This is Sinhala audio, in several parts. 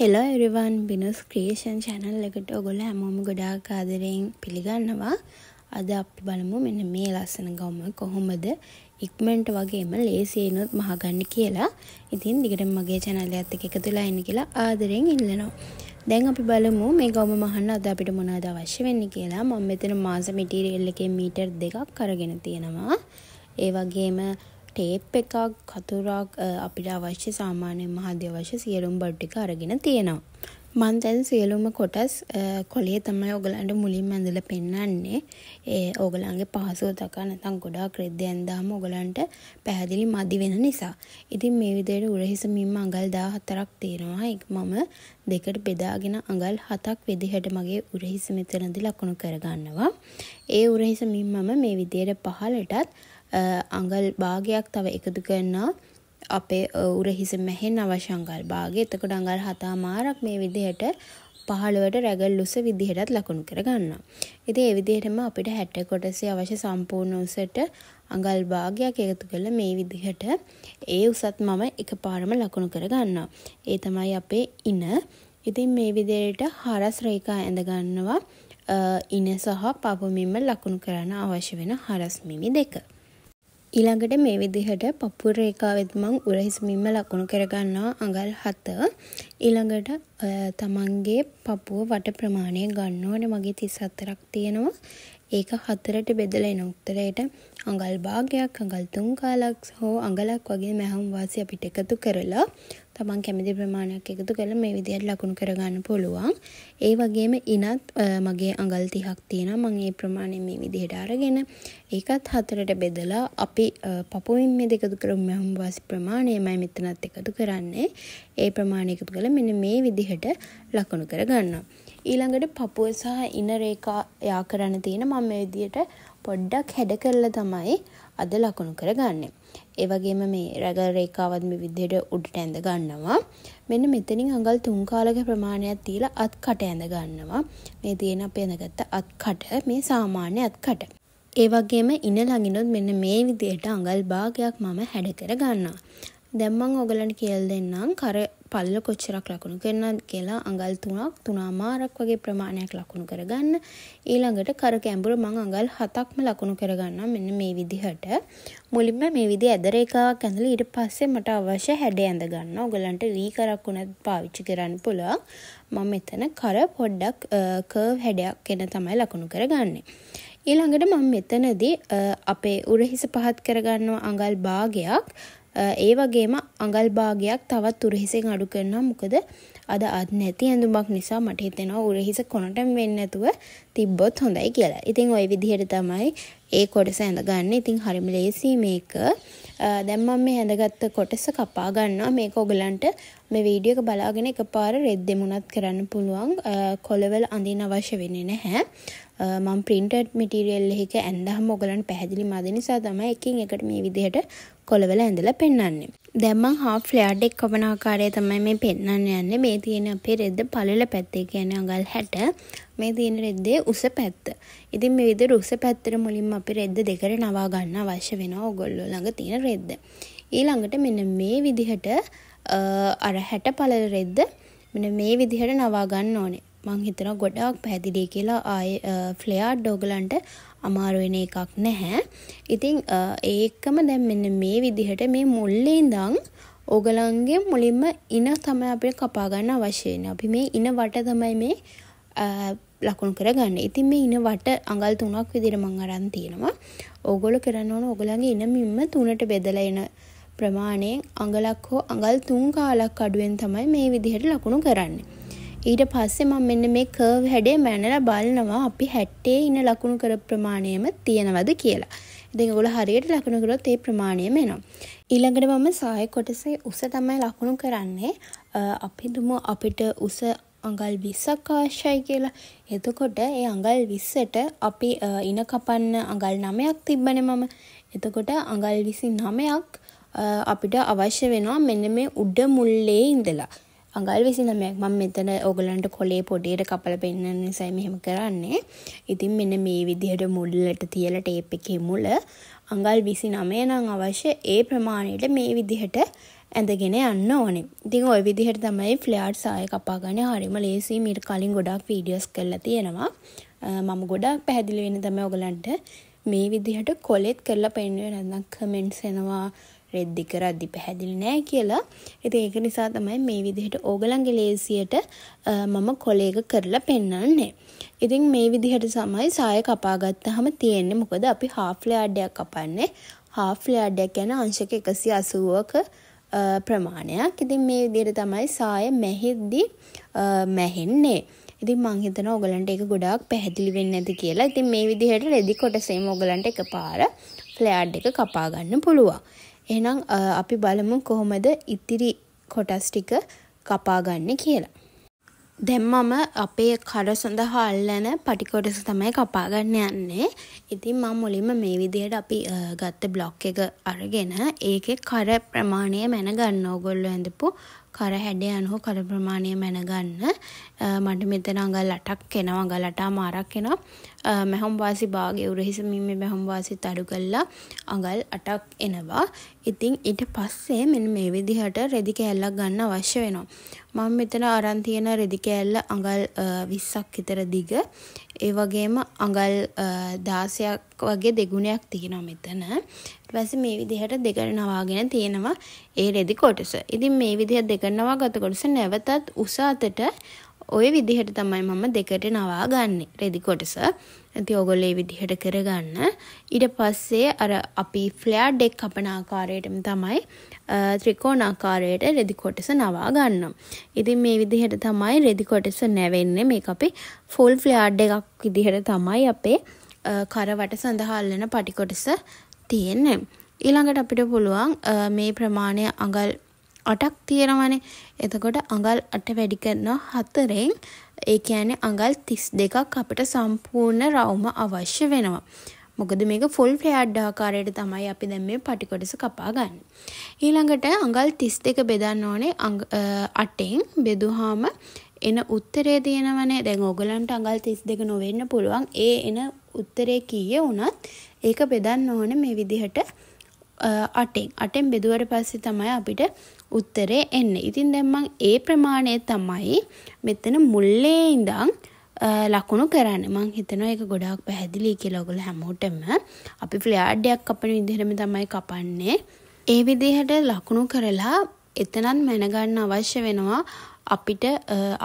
හෙලෝ එරිවන් බිනස් ක්‍රේෂන් චැනල් එකට ඔගොල්ල හැමෝම ගොඩාක් ආදරයෙන් පිළිගන්නවා. අද අපි බලමු මෙන්න මේ ලස්සන ගොම කොහොමද ඉක්මනට වගේම ලේසියෙනුත් මහගන්න කියලා. ඉතින් දිගට මගේ චැනල් එකත් එක්ක එකතුලා ඉන්න කියලා ආදරෙන් ඉල්ලනවා. දැන් අපි බලමු මේ ගොම මහන්න අද අපිට මොනවද අවශ්‍ය වෙන්නේ කියලා. මම මෙතන මාස මැටීරියල් එකේ මීටර් දෙකක් අරගෙන තියෙනවා. ඒ වගේම ටේප් එකක් කතුරක් අපිට අවශ්‍ය සාමාන්‍ය මහද්‍ය අවශ්‍ය සියලුම් බඩ් ටික අරගෙන තියෙනවා. මං දැන් සියලුම කොටස් කොලේ තමයි ඔයගලන්ට මුලින්ම ඇඳලා පෙන්වන්නේ. ඒ ඔයගලන්ගේ පහසුව තකා නැත්නම් ගොඩාක් රෙද්ද ඇඳාම ඔයගලන්ට පැහැදිලි මදි වෙන නිසා. ඉතින් මේ විදිහට උරහිස මිම්ම අඟල් 14ක් තියෙනවා. ඒක මම දෙකට බෙදාගෙන අඟල් 7ක් විදිහට මගේ උරහිස මෙතනදී ලකුණු කරගන්නවා. ඒ උරහිස මිම්මම මේ විදිහට පහලටත් අඟල් භාගයක් තව එකතු කරනවා අපේ උරහිස මෙහෙන් අවශ්‍ය අඟල් භාගය. එතකොට අඟල් හතා මාරක් මේ විදිහට පහළවට රැගල් උස විදිහටත් ලකුණු කර ගන්නවා. ඉතින් ඒ විදිහටම අපිට 60 කොටසේ අවශ්‍ය සම්පූර්ණ උසට අඟල් භාගයක් එකතු කරලා මේ විදිහට ඒ උසත් මම එකපාරම ලකුණු කර ගන්නවා. ඒ තමයි අපේ ඉන. ඉතින් මේ විදිහට හරස් රේඛා ඇඳ ගන්නවා. ඉන සහ පපුමින්ම ලකුණු කරන්න අවශ්‍ය වෙන හරස් මිමි දෙක. ඊළඟට මේ විදිහට පපුර රේඛාවෙත් මං උරහිස්මින්ම ලකුණු කරගන්නවා අඟල් 7. ඊළඟට තමන්ගේ පපුව වට ප්‍රමාණය ගන්න ඕනේ මගේ 34ක් තියෙනවා. ඒක හතරට බෙදලා එන උත්තරයට අඟල් භාගයක් අඟල් තුන් කාලක් හෝ අඟලක් වගේ මැහුම් වාසි අපිට එකතු කරලා තමන් කැමති ප්‍රමාණයක් එකතු කරලා මේ විදිහට ලකුණු කරගන්න පුළුවන්. ඒ වගේම ඉනත් මගේ අඟල් 30ක් තියෙනවා. මම ඒ ප්‍රමාණය මේ විදිහට අරගෙන ඒකත් හතරට බෙදලා අපි පපුවින් මේ එකතු කරමු මැහුම් වාසි ප්‍රමාණයමයි මෙතනත් එකතු කරන්නේ. ඒ ප්‍රමාණය එකතු කරලා මෙන්න මේ විදිහට ලකුණු කරගන්නවා. ඊළඟට පපුව සහ ඉන රේඛා යා කරන්න තියෙන මම මේ විදිහට පොඩ්ඩක් හැඩ කරලා තමයි අද ලකුණු කරගන්නේ. ඒ වගේම මේ රැගල් රේඛාවත් මේ විදිහට උඩට ඇඳ ගන්නවා. මෙන්න මෙතනින් අඟල් තුන් කාලක ප්‍රමාණයක් තියලා අත් කට ඇඳ ගන්නවා. මේ තියෙන අපේ ඇඳගත්ත අත් කට මේ සාමාන්‍ය අත් කට. ඒ වගේම ඉන ළඟිනොත් මෙන්න මේ විදිහට අඟල් භාගයක් මම හැඩ කර ගන්නවා. දැන් මම ඔයගලන්ට කියලා දෙන්නම් කර පල්ල කොච්චරක් ලකුණු කරනවද කියලා අඟල් 3ක් 3මාරක් වගේ ප්‍රමාණයක් ලකුණු කරගන්න. ඊළඟට කර කැඹුර මම අඟල් 7ක්ම ලකුණු කරගන්නවා මෙන්න මේ විදිහට. මුලින්ම මේ විදිහ ඇද රේඛාවක් ඇඳලා ඊට පස්සේ මට අවශ්‍ය හැඩය ඇඳ ගන්න. ඔයගලන්ට වී කරක් උනත් පාවිච්චි කරන්න පුළුවන්. මම මෙතන කර පොඩ්ඩක් කර්ව් හැඩයක් එන තමයි ලකුණු කරගන්නේ. ඊළඟට මම මෙතනදී අපේ උරහිස පහත් කරගන්නවා අඟල් භාගයක් ඒ වගේම අඟල් භාගයක් තවත් උරහිසෙන් අඩු කරනවා මොකද අද අත් නැති ඇඳුමක් නිසා මට හිතෙනවා උරහිස කොනටම වෙන්නේ නැතුව තිබ්බොත් හොඳයි කියලා. ඉතින් ওই විදිහට තමයි ඒ කොටස ඇඳගන්න. ඉතින් හරිම ලේසි මේක. දැන් මම මේ ඇඳගත්ත කොටස කපා ගන්නවා. මේක ඔයගලන්ට මේ වීඩියෝ එක බලාගෙන එකපාර රෙද්දෙමුණත් කරන්න පුළුවන්. කොළවල අඳින්න අවශ්‍ය වෙන්නේ නැහැ. මම printed material එකක ඇඳහම ඔයගලන්ට පැහැදිලි මදි නිසා තමයි එකින් එකට මේ විදිහට කොළවල ඇඳලා පෙන්වන්නේ. දැන් මම half flared එක කපන ආකාරය තමයි මේ පෙන්වන්න යන්නේ. මේ තියෙන අපේ රෙද්ද පළල පැත්තේ කියන්නේ අඟල් 60. මේ තියෙන රෙද්දේ උස පැත්ත. ඉතින් මේ විදිහට උස පැත්තට මුලින්ම අපි රෙද්ද දෙකට නවා ගන්න අවශ්‍ය වෙනවා ඔයගොල්ලෝ ළඟ තියෙන රෙද්ද. ඊළඟට මෙන්න මේ විදිහට අර 60 පළල රෙද්ද මෙන්න මේ විදිහට නවා ගන්න ඕනේ. මං හිතනවා ගොඩාක් පැහැදිලි කියලා ආයේ ෆ්ලෙයාර්ඩ් ඔයගලන්ට අමාරු වෙන එකක් නැහැ. ඉතින් ඒකම දැන් මෙන්න මේ විදිහට මේ මුල්ලේ ඉඳන් ඕගලන්ගේ මුලින්ම ඉන තමයි අපිට කපා ගන්න අවශ්‍ය වෙන්නේ. අපි මේ ඉන වට තමයි මේ ලකුණු කරගන්න. ඉතින් මේ ඉන වට අඟල් 3ක් විදිහට මම අරන් තියෙනවා. ඕගොල්ලෝ කරන්න ඕන ඕගලන්ගේ ඉන මිම්ම තුනට බෙදලා එන ප්‍රමාණයෙන් අඟලක් හෝ අඟල් 3 කාලක් අඩුවෙන් තමයි මේ විදිහට ලකුණු කරන්නේ. ඊට පස්සේ මම මෙන්න මේ කර්ව් හැඩය මැනලා බලනවා අපි 60 ඉන ලකුණු කර ප්‍රමාණයම තියෙනවද කියලා. ඉතින් ඒගොල්ලෝ හරියට ලකුණු කරොත් ඒ ප්‍රමාණයම එනවා. ඊළඟට මම සාය කොටසේ උස තමයි ලකුණු කරන්නේ. අපි දුමු අපිට උස අඟල් 20ක් අවශ්‍යයි කියලා. එතකොට ඒ අඟල් 20ට අපි ඉන කපන්න අඟල් 9ක් තිබ්බනේ මම. එතකොට අඟල් 29ක් අපිට අවශ්‍ය වෙනවා මෙන්න මේ උඩ මුල්ලේ ඉඳලා. අඟල් විසි නමයක් මම මෙතන ඔගලන්ට කොලේ පොඩියට කපල පෙන්න්න නිසයි මෙහෙම කරන්නේ ඉතින් මෙන්න මේ විදිහට මුල්ලට තියල ටේප් එකේ මුල අඟල් විසි නමය නම් අවශ්‍ය ඒ ප්‍රමාණයට මේ විදිහට ඇඳගෙන යන්න ඕනේ. ඉතින් ওই විදිහට තමයි ෆ්ලයාර්ඩ් සාය කපාගන්නේ හරිම ලේසි මීට කලින් ගොඩාක් වීඩියෝස් කරලා තියෙනවා. මම ගොඩාක් පැහැදිලි වෙන්න තමයි ඔයගලන්ට මේ විදිහට කොලෙත් කරලා පෙන්වුවේ නැත්නම් කමෙන්ට්ස් එනවා රෙද්දි කරද්දි පැහැදිලි නෑ කියලා. ඉතින් ඒක නිසා තමයි මේ විදිහට ඕගලන්ගේ ලේසියට මම කොලේක කරලා පෙන්වන්නේ. ඉතින් මේ විදිහට තමයි සාය කපා ගත්තාම තියෙන්නේ. මොකද අපි හාෆ් ලෑඩ්ඩයක් කපන්නේ. හාෆ් ලෑඩ්ඩයක් කියන්නේ අංශක 180ක ප්‍රමාණයක්. ඉතින් මේ විදිහට තමයි සාය මැහෙද්දි මැහෙන්නේ. ඉතින් මං හිතනවා ඔයගලන්ට ඒක ගොඩාක් පැහැදිලි වෙන්නේ නැති කියලා. ඉතින් මේ විදිහට රෙදි කොටසෙම ඔයගලන්ට එකපාර ෆ්ලෑඩ් එක කපා ගන්න පුළුවන්. එහෙනම් අපි බලමු කොහොමද ඉතිරි කොටස් ටික කපා ගන්න කියලා. දැන් මම අපේ කර සඳහා අල්ලන පටි කොටස තමයි කපා ගන්න යන්නේ. ඉතින් මම මුලින්ම මේ විදිහට අපි ගත්ත බ්ලොක් එක අරගෙන ඒකේ කර ප්‍රමාණය මැන ගන්න ඕගොල්ලෝ ඇඳපු කර හැඩය අනුව කර ප්‍රමාණය මැනගන්න. මට මෙතන අඟල් අටක් එනවා අඟල් අටා මාරක් එනවා. මැහුම් වාසි භාගය උරහිස මිම්මේ මැහුම් වාසිත් අඩු කළා. අඟල් අටක් එනවා. ඉතින් ඊට පස්සේ මෙන්න මේ විදිහට රෙදි කෑල්ලක් ගන්න අවශ්‍ය වෙනවා. මම මෙතන අරන් තියෙන රෙදි කෑල්ල අඟල් 20ක් විතර දිග. ඒ වගේම අඟල් 16ක් වගේ දෙගුණයක් තියෙනවා මෙතන ඊට පස්සේ මේ විදිහට දෙකට නවාගෙන තියෙනවා ඒ රෙදි කොටස. ඉතින් මේ විදිහට දෙකට නවාගත කොටස නැවතත් උස අතට ওই විදිහට තමයි මම දෙකට නවා ගන්නෙ රෙදි කොටස. ඉතින් ඔයගොල්ලෝ මේ විදිහට කරගන්න. ඊට පස්සේ අර අපි ෆ්ලෙයාර් ඩෙක් කපන ආකාරයටම තමයි ත්‍රිකෝණාකාරයට රෙදි කොටස නවා ගන්නවා. ඉතින් මේ විදිහට තමයි රෙදි කොටස නැවෙන්නේ. මේක අපි ෆුල් ෆ්ලෙයාර් එකක් විදිහට තමයි අපේ කරවට සඳහා අල්ලන පටි කොටස තියෙන්නේ. ඊළඟට අපිට පුළුවන් මේ ප්‍රමාණය අඟල් අටක් තියෙනවනේ. එතකොට අඟල් අට වැඩි කරනවා හතරෙන් ඒ කියන්නේ අඟල් 32ක් අපිට සම්පූර්ණ රවුම අවශ්‍ය වෙනවා. මොකද මේක ෆුල් ෆ්ලෑඩ් ආකාරයට තමයි අපි දැන් මේ පටි කොටස කපා ගන්න. ඊළඟට අඟල් 32 බෙදන්න ඕනේ 8ෙන් බෙදුවාම එන උත්තරේ තියෙනවනේ දැන් ඕගලන්ට අඟල් 32 නොවෙන්න පුළුවන්. ඒ එන උත්තරේ කීයේ වුණත් ඒක බෙදන්න ඕනේ මේ විදිහට අටෙන් අටෙන් බෙදුවට පස්සේ තමයි අපිට උත්තරේ එන්නේ. ඉතින් දැන් මම ඒ ප්‍රමාණය තමයි මෙතන මුල්ලේ ඉඳන් ලකුණු කරන්න මං හිතනවා ඒක ගොඩාක් පැහැදිලි කියලා ඔයගොල්ලෝ හැමෝටම අපි ෆ්ලෑඩ් එකක් කපන විදිහටම තමයි කපන්නේ. ඒ විදිහට ලකුණු කරලා එතනත් මැනගන්න අවශ්‍ය වෙනවා අපිට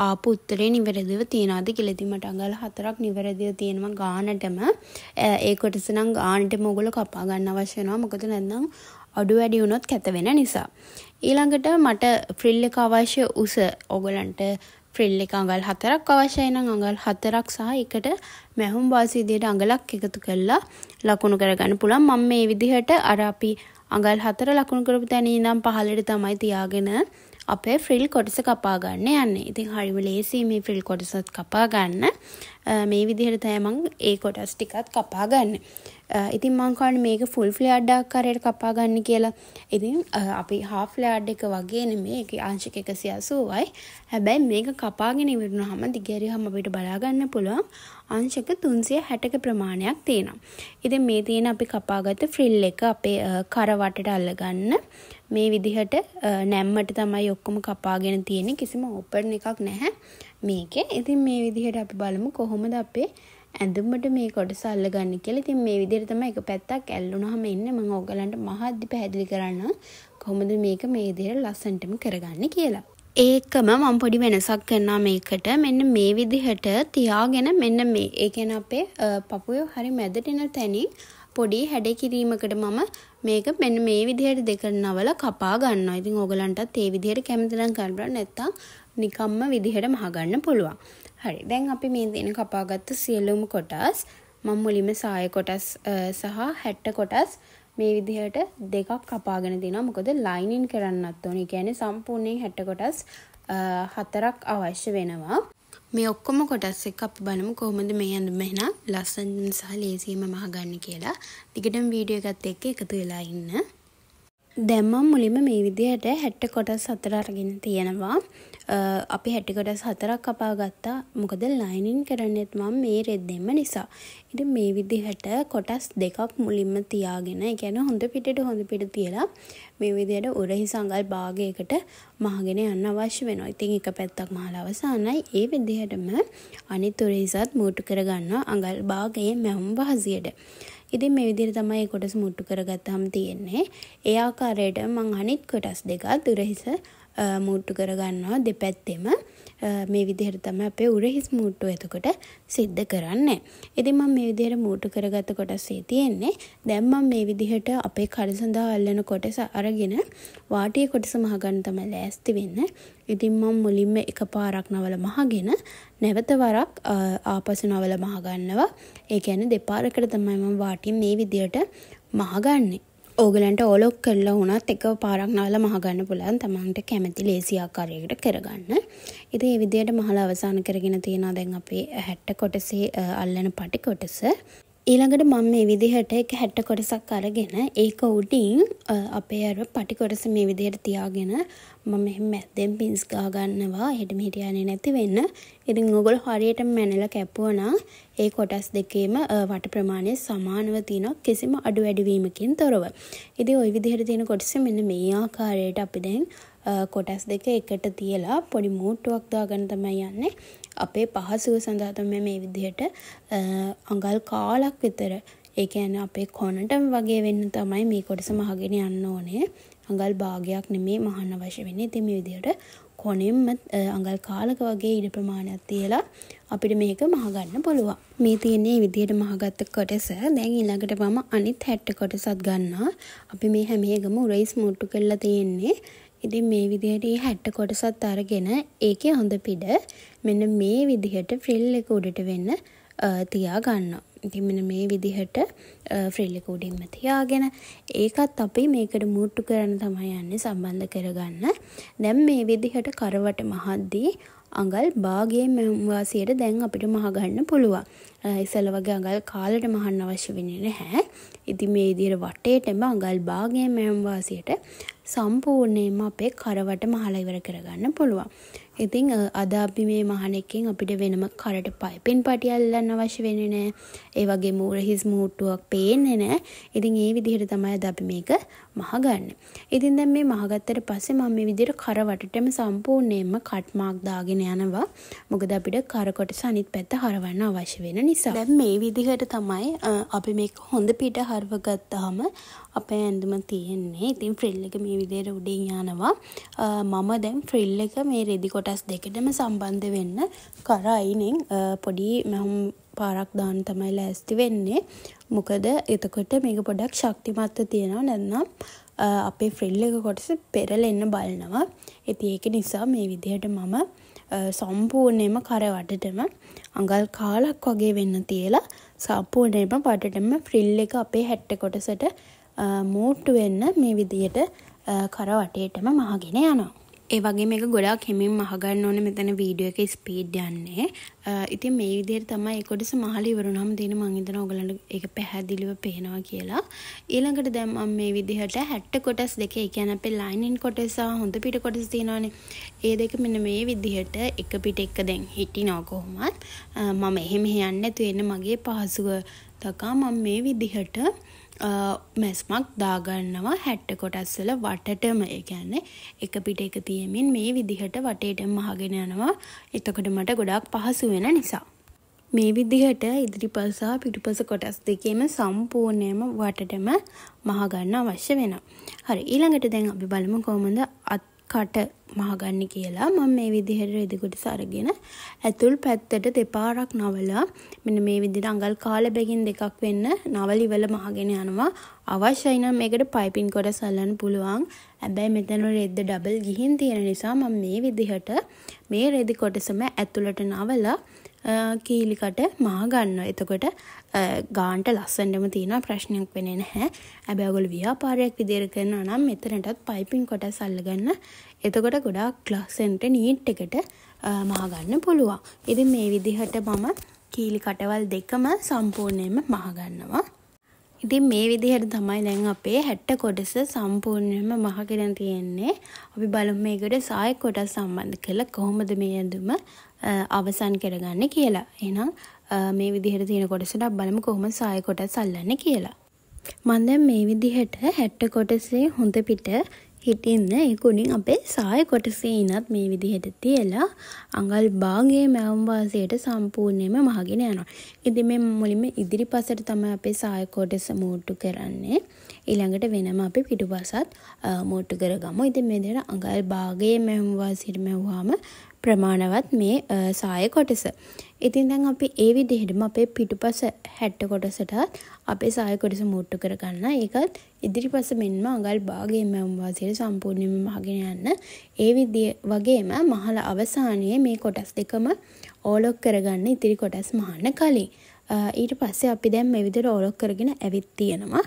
ආපු උත්තරේ නිවැරදිව තියනවාද කියලා. ඉතින් මට අඟල් හතරක් නිවැරදිව තියෙනවා ගානටම. ඒ කොටස නම් ගානටම ඔයගොල්ලෝ කපා ගන්න අවශ්‍ය වෙනවා. මොකද නැත්නම් අඩු වැඩි වුණොත් කැත වෙන නිසා. ඊළඟට මට ෆ්‍රිල් එක අවශ්‍ය උස ඔයගලන්ට ෆ්‍රිල් එක අඟල් හතරක් අවශ්‍යයි නම් අඟල් හතරක් සහ එකට මැහුම් වාසි විදියට අඟලක් එකතු කරලා ලකුණු කරගන්න පුළුවන්. මම මේ විදිහට අර අපි අඟල් හතර ලකුණු කරපු තැන ඉඳන් පහළට තමයි තියාගෙන අපේ ෆ්‍රිල් කොටස කපා ගන්න යන්නේ. ඉතින් හරිම ලේසි මේ ෆ්‍රිල් කොටසත් කපා ගන්න. මේ විදිහට තමයි මම ඒ කොටස් ටිකත් කපා ගන්න. ඉතින් මං කවන්නේ මේක ෆුල් ෆ්ලෑඩ් ආකාරයට කපා ගන්න කියලා. ඉතින් අපි හාෆ් ෆ්ලෑඩ් එක වගේ නෙමෙයි ඒකේ අංශක 180යි. හැබැයි මේක කපාගෙන ඉවරනහම දිගහැරියම අපිට බලා ගන්න පුළුවන් අංශක 360ක ප්‍රමාණයක් තියෙනවා. ඉතින් මේ තියෙන අපි කපාගත්ත ෆ්‍රිල් එක අපේ කර වටට අල්ලගන්න මේ විදිහට නැම්මට තමයි ඔක්කොම කපාගෙන තියෙන්නේ කිසිම ඕපන් එකක් නැහැ මේකේ. ඉතින් මේ විදිහට අපි බලමු කොහොමද අපේ ඇඳුමට මේ කොටස අල්ලගන්න කියලා. ඉතින් මේ විදිහට තමයි එක පැත්තක් ඇල්ලුනහම ඉන්නේ. මම ඕගලන්ට මහද්දි පැහැදිලි කරන්න කොහොමද මේක මේ විදිහට ලස්සනටම කරගන්නේ කියලා. ඒකම මම පොඩි වෙනසක් කරනවා මේකට. මෙන්න මේ විදිහට තියාගෙන මෙන්න මේ ඒ කියන්නේ අපේ පපුවේ හරි මැදට එන තැනින් පොඩි හැඩ කිරීමකට මම මේක මෙන්න මේ විදිහට දෙකට නවල කපා ගන්නවා. ඉතින් ඕගලන්ටත් ඒ විදිහට කැමති නම් කරන්න නැත්තම් නිකම්ම විදිහට මහගන්න පුළුවන්. හරි දැන් අපි මේ දෙන කපාගත්ත සියලුම කොටස් මම මුලින්ම සාය කොටස් සහ හැට්ට කොටස් මේ විදිහට දෙකක් කපාගෙන දෙනවා මොකද ලයිනින් කරන්නත් ඕනේ. ඒ කියන්නේ සම්පූර්ණයෙන් හැට්ට කොටස් හතරක් අවශ්‍ය වෙනවා. මේ ඔක්කොම කොටස් එක්ක අපි බලමු කොහොමද මේ ඇඳුම එහෙනම් ලස්සන සහ ලේසියෙන්ම මහගන්න කියලා. දිගටම වීඩියෝ එකත් එක්ක එකතු වෙලා ඉන්න. දැන් මම මුලින්ම මේ විදිහට හැට්ට කොටස් හතර අරගෙන තියෙනවා. අපි හැටි කොටස් හතරක් කපා ගත්තා. මොකද ලයිනින් කරන්නෙත් මම මේ රෙද්දෙන්ම නිසා. ඉතින් මේ විදිහට කොටස් දෙකක් මුලින්ම තියාගෙන ඒ කියන්නේ හොඳ පිටට හොඳ පිට තියලා මේ විදිහට උරහිස අඟල් භාගයකට මහගෙන යන්න අවශ්‍ය වෙනවා. ඉතින් එක පැත්තක් මහලා අවසానයි. ඒ විදිහටම අනිත් උරහිසත් මූට්ටු කරගන්නවා අඟල් භාගයේ මැවුම් වාසියට. ඉතින් මේ විදිහට තමයි මේ කොටස මුට්ටු කරගත්තාම තියෙන්නේ. ඒ ආකාරයට මම අනිත් කොටස් දෙකත් උරහිස මුට්ටු කරගන්නවා දෙපැත්තෙම. මේ විදිහට තමයි අපේ උරහිස් මූට්ටුව එතකොට සිද්ධ කරන්නේ. ඉතින් මම මේ විදිහට මූට්ටු කරගත්ත කොටසේ තියෙන්නේ දැන් මම මේ විදිහට අපේ කඩ සඳහා අල්ලන කොටස අරගෙන වාටියේ කොටස මහගන්න තමයි ලෑස්ති වෙන්නේ. ඉතින් මම මුලින්ම එකපාරක් නවල මහගෙන නැවත වරක් ආපසු නවල මහගන්නවා. ඒ කියන්නේ දෙපාරකට තමයි මම වාටියෙන් මේ විදිහට මහගන්නේ. ඕගලන්ට ඕලොක් කරලා වුණත් එක පාරක් නාලා මහගන්න පුළුවන් තමන්ට කැමති ලේසි ආකාරයකට කරගන්න. ඉතින් මේ විදිහට මහලා අවසන් කරගෙන තියෙනවා දැන් අපේ 60 කොටසේ අල්ලන පටි කොටස. ඊළඟට මම මේ විදිහට එක හැට්ට කොටසක් අරගෙන ඒක උඩින් අපේ අර පටි කොටස මේ විදිහට තියාගෙන මම මෙහෙම මැද්දෙන් පින්ස් ගා ගන්නවා හෙට මෙහෙට යන්නේ නැති වෙන්න. ඉතින් ඕගොල්ලෝ හරියටම මැනලා කැපුවා ඒ කොටස් දෙකේම වට ප්‍රමාණය සමානව තියෙනවා කිසිම අඩු වැඩි වීමකින් තොරව. ඉතින් ওই විදිහට තියෙන කොටස මෙන්න මේ ආකාරයට අපි දැන් කොටස් දෙක එකට තියලා පොඩි මූට්ටුවක් දාගන්න තමයි යන්නේ. අපේ පහසුව සඳහා තමයි මේ විදිහට අඟල් කාලක් විතර ඒ කියන්නේ අපේ කොනටම වගේ වෙන්න තමයි මේ කොටස මහගෙන යන්න ඕනේ. අඟල් භාගයක් නෙමේ මහන්න අවශ්‍ය වෙන්නේ. ඉතින් මේ විදිහට කොනෙන්ම අඟල් කාලක වගේ ඉඩ ප්‍රමාණයක් තියලා අපිට මේක මහගන්න පුළුවන්. මේ තියෙන්නේ විදිහට මහගත්ත කොටස. දැන් ඊළඟට මම අනිත් 60 කොටසත් ගන්නවා. අපි මේ හැම එකම උරයිස් මුට්ටු කරලා තියෙන්නේ. ඉතින් මේ විදිහට මේ 60 කොටසත් අරගෙන ඒකේ හොඳ පිට මෙන්න මේ විදිහට ෆ්‍රිල් එක උඩට වෙන්න තියා ගන්නවා. ඉතින් මෙන්න මේ විදිහට ෆ්‍රිල් එක උඩින්ම තියාගෙන ඒකත් අපි මේකට මුට්ටු කරන්න තමයි යන්නේ සම්බන්ධ කරගන්න. දැන් මේ විදිහට කරවට මහද්දී අඟල් භාගයේ වාසියට දැන් අපිට මහගන්න පුළුවන්. ඉස්සල වගේ අඟල් කාලට මහන්න අවශ්‍ය වෙන්නේ නැහැ. ඉතින් මේ විදිහට වටේටම අඟල් භාගයේ මෑම් වාසියට සම්පූර්ණයෙන්ම අපේ කරවට මහලා ඉවර කරගන්න පුළුවන්. ඉතින් අද අපි මේ මහන එකෙන් අපිට වෙනම කරට පයිපෙන් පටි අල්ලන්න අවශ්‍ය වෙන්නේ නැහැ. ඒ වගේ මූර හිස් මූට්ටුවක් පේන්නේ නැහැ. ඉතින් ඒ විදිහට තමයි අද අපි මේක මහගන්නේ. ඉතින් දැන් මේ මහගත්තට පස්සේ මම මේ විදිහට කර වටටම සම්පූර්ණයෙන්ම කට් මාක් දාගෙන යනවා. මොකද අපිට කර කොටස අනිත් පැත්ත හරවන්න අවශ්‍ය වෙන නිසා. දැන් මේ විදිහට තමයි අපි මේක හොඳ පිට හරව ගත්තාම අපේ ඇඳුම තියෙන්නේ. ඉතින් ෆ්‍රිල් එක මේ විදිහට උඩින් යනවා. මම දැන් ෆ්‍රිල් එක මේ රෙදි කොටස් දෙකටම සම්බන්ධ වෙන්න කර අයිනෙන් පොඩි මහම් පාරක් දාන්න තමයි ලෑස්ති වෙන්නේ. මොකද එතකොට මේක පොඩක් ශක්තිමත්ව තියෙනවා නැත්නම් අපේ ෆ්‍රිල් එක කොටස පෙරලෙන්න බලනවා. ඉතින් ඒක නිසා මේ විදිහට මම සම්පූර්ණයෙන්ම කර වටටම අඟල් කාලක් වගේ වෙන්න තියලා සම්පූර්ණයෙන්ම වටටම ෆ්‍රිල් එක අපේ හැට්ට කොටසට මූට්ටු වෙන්න මේ විදියට කර වටේටම මහගෙන යනවා. ඒ වගේ මේක ගොඩාක් හිමින් මහගන්න ඕන මෙතන වීඩියෝ එක ස්පීඩ් යන්නේ. ඉතින් මේ විදිහට තමයි ඒ කොටස මහලා ඉවරුනහම තියෙන මං හිතනවා ඔයගලන්ට ඒක පැහැදිලිව පේනවා කියලා. ඊළඟට දැන් මම මේ විදිහට 60 කොටස් දෙකේ ඒ කියන්නේ අපේ ලයිනින් කොටස හොඳ පිට කොටස් තියෙනවානේ. ඒ දෙක මෙන්න මේ විදිහට එක පිට එක දැන් හිටිනවා කොහොමත්. මම එහෙම යන්නේ නැතු වෙන මගේ පහසුව තකා මම මේ විදිහට මැස්මක් දාගන්නවා හැට්ට කොටස්වල වටටම ඒ කියන්නේ එක පිට එක තියමින් මේ විදිහට වටේටම මහගෙන යනවා එතකොට මට ගොඩාක් පහසු වෙන නිසා. මේ විදිහට ඉදිරිපස සහ පිටුපස කොටස් දෙකේම සම්පූර්ණයම වටටම මහගන්න අවශ්‍ය වෙනවා. හරි ඊළඟට දැන් අපි බලමු කොහොමද අත් කට මහගන්න කියලා මම මේ විදිහට රෙදිකුටි සරගෙන ඇතුල් පැත්තට දෙපාරක් නවලා මෙන්න මේ විදිහට අඟල් කාල බැගින් දෙකක් වෙන්න නවලිවල මහගෙන යනවා. අවශ්‍යයි නම් මේකට පයිපින් කොට සල්ලන්න පුළුවන්. හැබැයි මෙතන රෙද්ද ඩබල් ගිහින් තියෙන නිසා මම මේ විදිහට මේ රෙදි කොටසම ඇතුළට නවලා කීලිකට මහ ගන්නවා. එතකොට ගාන්ට ලස්සනටම තියෙන ප්‍රශ්නයක් වෙන්නේ නැහැ. හැබැයි ඔයගොල්ලෝ ව්‍යාපාරයක් විදිහට කරනවා නම් මෙතනටත් පයිපින් කොටස් අල්ලගන්න. එතකොට ගොඩාක් ලස්සනට නීට් එකට මහ ගන්න පුළුවන්. ඉතින් මේ විදිහට මම කීලි කටවල් දෙකම සම්පූර්ණයෙන්ම මහ ගන්නවා. ඉතින් මේ විදිහට තමයි දැන් අපේ හැට්ට කොටස සම්පූර්ණයෙන්ම මහගෙන තියෙන්නේ. අපි බලමු මේකට සාය කොටස් සම්බන්ධ කරලා කොහොමද මේ ඇඳුම අවසන් කරගන්න කියලා. එහෙනම් මේ විදිහට තියෙන කොටසට බලමු කොහොම සාය කොටස් අල්ලන්නේ කියලා. මම දැන් මේ විදිහට හැට්ට කොටසේ හොඳ පිට හිටින්න ඒ උඩින් අපේ සාය කොටසේ ඉනත් මේ විදිහට තියලා අඟල් භාගයේ මැවුම් වාසයට සම්පූර්ණයෙන්ම මහගෙන යනවා. ඉතින් මේ මුලින්ම ඉදිරිපසට තමයි අපේ සාය කොටස මෝට්ටු කරන්නේ. ඊළඟට වෙනම අපි පිටුපසත් මෝට්ටු කරගමු. ඉතින් මේ විදිහට අඟල් භාගයේ මැවුම් වාසයට මැවුවාම ප්‍රමාණවත් මේ සාය කොටස. ඉතින් දැන් අපි ඒ විදිහටම අපේ පිටුපස හැට්ට කොටසටත් අපේ සාය කොටස මුට්ටු කරගන්න. ඒකත් ඉදිරිපස මෙන්ම අඟල් භාගයෙන් මැවුම් වාසියට සම්පූර්ණයෙන්ම මහගෙන යන්න. ඒ විදිය වගේම මහල අවසානයේ මේ කොටස් දෙකම ඕලොක් කරගන්න ඉතිරි කොටස් මහන්න කලින්. ඊට පස්සේ අපි දැන් මේ විදිහට ඕලොක් කරගෙන ඇවිත් තියෙනවා.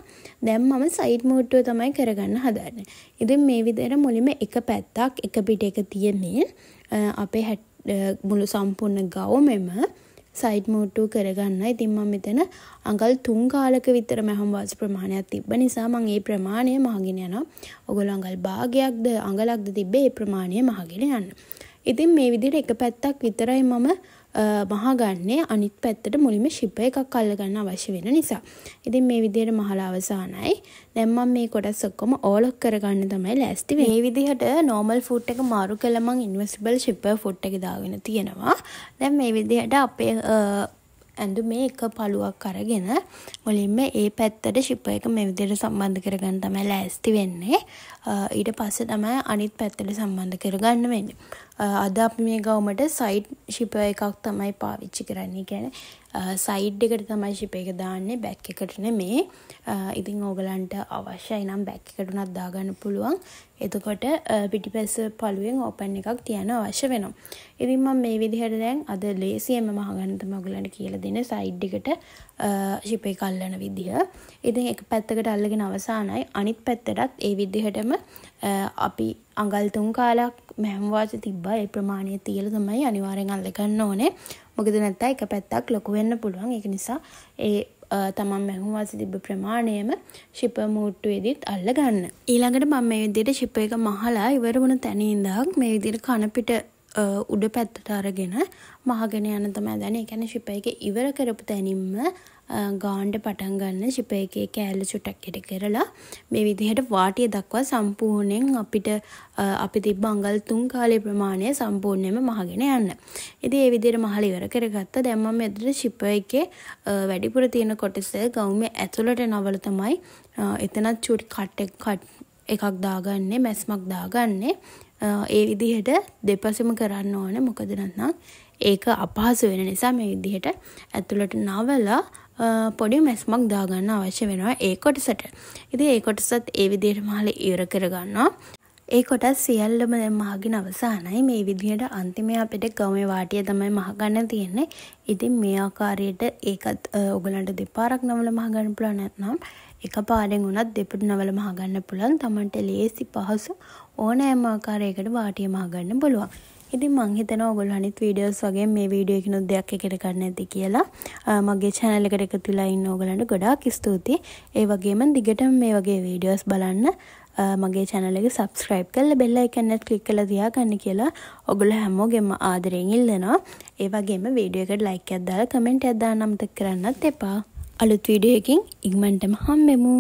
දැන් මම සයිඩ් මූට්ටුව තමයි කරගන්න හදන්නේ. ඉතින් මේ විදිහට මුලින්ම එක පැත්තක් එක පිට එක තියෙන්නේ අපේ හැට් මුළු සම්පූර්ණ ගවමෙම සයිඩ් මෝට්ටු කරගන්න ඉතින් මම මෙතන අඟල් තුන් කාලක විතර මැහම් වාස ප්‍රමාණයක් තිබ්බ නිසා මං ඒ ප්‍රමාණය මහගෙන යනවා ඔගොල්ලෝ අඟල් භාගයක්ද අඟලක්ද තිබ්බේ ඒ ප්‍රමාණය මහගෙන යන්න. ඉතින් මේ විදිහට එක පැත්තක් විතරයි මම මහගන්නේ අනිත් පැත්තට මුලින්ම ශිප එකක් අල්ලගන්න අවශ්‍ය වෙන නිසා. ඉතින් මේ විදිහට මහලා අවසానයි. දැන් මම මේ කොටස් ඔක්කොම ඕලොක් කරගන්න තමයි ලෑස්ති වෙන්නේ. මේ විදිහට normal foot එක මාරු කළා මම invisible shipper foot එක දාගෙන තියෙනවා. දැන් මේ විදිහට අපේ ඇඳුමේ එක පළුවක් අරගෙන මුලින්ම ඒ පැත්තට ශිප එක මේ විදිහට සම්බන්ධ කරගන්න තමයි ලෑස්ති වෙන්නේ. ඊට පස්සේ තමයි අනිත් පැත්තට සම්බන්ධ කරගන්න වෙන්නේ. අද අපි මේ ගවමට සයිඩ් ශිප එකක් තමයි පාවිච්චි කරන්නේ. කියන්නේ සයිඩ් එකට තමයි ශිප එක දාන්නේ බැක් එකට නෙමේ. ඉතින් ඕගලන්ට අවශ්‍යයි නම් බැක් එකට උනත් දාගන්න පුළුවන්. එතකොට පිටිපැස පළුවෙන් ඕපන් එකක් තියන්න අවශ්‍ය වෙනවා. ඉතින් මම මේ විදිහට දැන් අද ලේසියෙන්ම මහගන්න තමයි ඔයගලන්ට කියලා දෙන්නේ සයිඩ් එකට ශිප එක අල්ලන විදිහ. ඉතින් එක පැත්තකට අල්ලගෙන අවසానයි අනිත් පැත්තටත් ඒ විදිහටම අපි අඟල් තුන් කාලක් මැහම්වාච තිබ්බා ඒ ප්‍රමාණය තියලා තමයි අනිවාර්යෙන් අල්ලගන්න ඕනේ. මොකද නැත්නම් එක පැත්තක් ලොකු වෙන්න පුළුවන්. ඒක නිසා ඒ තමන් මැහුම්වාස තිබ්බ ප්‍රමාණයම ශිප මූට්ටුවේදීත් අල්ල ගන්න. ඊළඟට මම මේ විදිහට ශිප එක මහලා ඉවර වුණ තැන ඉඳන් මේ විදිහට කනපිට උඩ පැත්තට අරගෙන මහගෙන යන තමයි දැනේ. ඒ කියන්නේ ශිප එක ඉවර කරපු තැනින්ම ගාන්ඩ පටන් ගන්න ශිප එකේ කෑල්ල චුටක් කෙට කරලා මේ විදිහට වාටිය දක්වා සම්පූර්ණයෙන් අපිට අපි තිබ්බ අඟල් තුන් කාලේ ප්‍රමාණය සම්පූර්ණයෙන්ම මහගෙන යන්න. ඉතින් ඒ විදිහට මහල ඉවර කරගත්තා. දැන් මම මෙතන ශිප එකේ වැඩිපුර තියෙන කොටස ගවුමේ ඇතුළට නවල තමයි එතනත් චුටි කට් කට් එකක් දාගන්නේ මැස්මක් දාගන්නේ. ඒ විදිහට දෙපසම කරන්න ඕනේ. මොකද නැත්නම් ඒක අපහසු වෙන නිසා මේ විදිහට ඇතුළට නවලා පොඩි මැස්මක් දාගන්න අවශ්‍ය වෙනවා ඒ කොටසට. ඉතින් ඒ කොටසත් ඒ විදිහට මහල ඉවර කරගන්නවා. ඒ කොටස් සියල්ලම දැන් මහගෙන අවසానයි මේ විදිහට අන්තිමේ අපිට ගමේ වාටිය තමයි මහගන්න තියෙන්නේ. ඉතින් මේ ආකාරයට ඒකත් ඔයගලන්ට දෙපාරක් නවල මහගන්න පුළුවන් නැත්නම් එකපාරෙන් උනත් දෙපිට නවල මහගන්න පුළුවන්. Tamanට ලේසි පහසු ඕනෑම ආකාරයකට වාටිය මහගන්න පුළුවන්. ඉතින් මං හිතනවා ඔයගොල්ලෝ අනිත් වීඩියෝස් වගේ මේ වීඩියෝ එකකිනුත් දෙයක් එකට ගන්න ඇති කියලා. මගේ channel එකට එකතු වෙලා ඉන්න ඔයගලන්ට ගොඩාක් ස්තුතියි. ඒ වගේම දිගටම මේ වගේ වීඩියෝස් බලන්න මගේ channel එක subscribe කරලා bell icon එක click කරලා තියාගන්න කියලා ඔයගොල්ලෝ හැමෝගෙම ආදරෙන් ඉල්ලනවා. ඒ වගේම වීඩියෝ එකට like එකක් දාලා comment එකක් දාන්න අමතක කරන්නත් එපා. අලුත් වීඩියෝ එකකින් ඉක්මනටම හම්බෙමු.